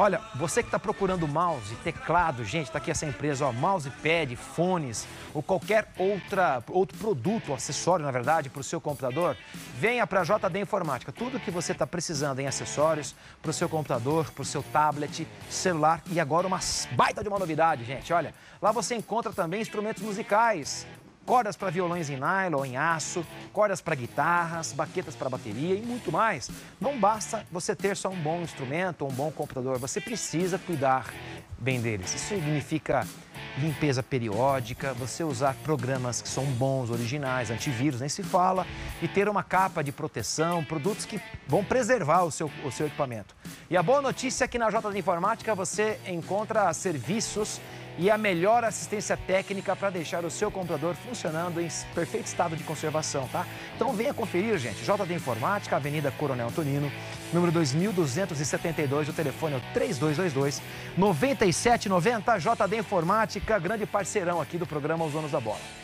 Olha, você que está procurando mouse, teclado, gente, está aqui essa empresa, ó, mousepad, fones ou qualquer outra, outro produto, acessório, na verdade, para o seu computador, venha para a JD Informática. Tudo que você está precisando em acessórios para o seu computador, para o seu tablet, celular e agora uma baita de uma novidade, gente. Olha, lá você encontra também instrumentos musicais, cordas para violões em nylon, em aço, cordas para guitarras, baquetas para bateria e muito mais. Não basta você ter só um bom instrumento ou um bom computador, você precisa cuidar bem deles. Isso significa limpeza periódica, você usar programas que são bons, originais, antivírus, nem se fala, e ter uma capa de proteção, produtos que vão preservar o seu, o seu equipamento. E a boa notícia é que na J Informática você encontra serviços e a melhor assistência técnica para deixar o seu computador funcionando em perfeito estado de conservação, tá? Então venha conferir, gente. JD Informática, Avenida Coronel Antonino, número 2272, o telefone é o 3222 9790. JD Informática, grande parceirão aqui do programa Os Donos da Bola.